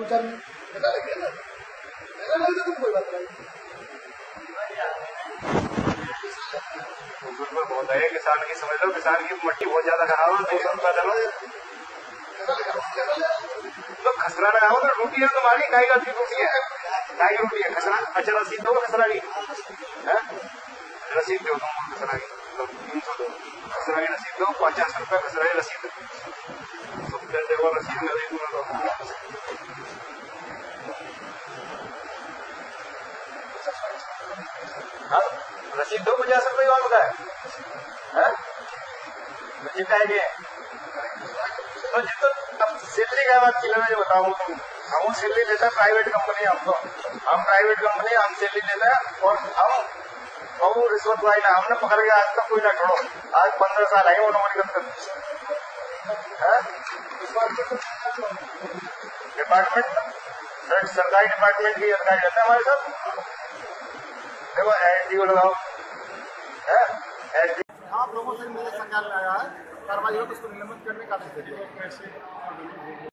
दो चार बता देंगे ना मेरा लगता तो कोई बात नहीं बिल्कुल बहुत है किसान की समझ लो किसान की मट्टी बहुत ज़्यादा खराब है तो खसरा लगाओ तो रोटी है तुम्हारी गाय का रोटी है? गाय की रोटी है खसरा? अच्छा रसीद दो खसरा की? रसीद दो तुम खसरा की। तीन सौ दो। खसरा की रसीद दो पचास रुपया खसरा की रसीद। तो देखो रसीद में देखो हाँ? रसीद दो पचास रुपये और बताए। हैं? रसीद है तो जितो तब सैलरी का बात की मैं बताऊँ तुम हम सैलरी देता है प्राइवेट कंपनी हमको हम प्राइवेट कंपनी हम सैलरी देता है और हम बहु रिश्वत भाई ना, हमने पकड़ के आज तक कोई ना छोड़ो। आज पंद्रह साल है वो नौकरी करते डिपार्टमेंट सरकारी डिपार्टमेंट की अधिकारी रहते हैं हमारे साथ? देखो एस को लगाओ। आप लोगों से मेरे संज्ञान में आया है, कार्रवाई हो तो उसको निलंबित करने का